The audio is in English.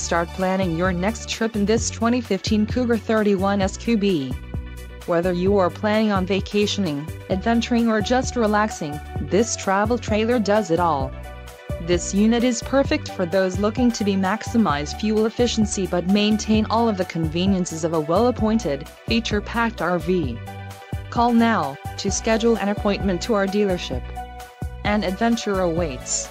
Start planning your next trip in this 2015 Cougar 31 SQB. Whether you are planning on vacationing, adventuring or just relaxing, this travel trailer does it all. This unit is perfect for those looking to be maximize fuel efficiency but maintain all of the conveniences of a well-appointed, feature-packed RV. Call now to schedule an appointment to our dealership. An adventure awaits.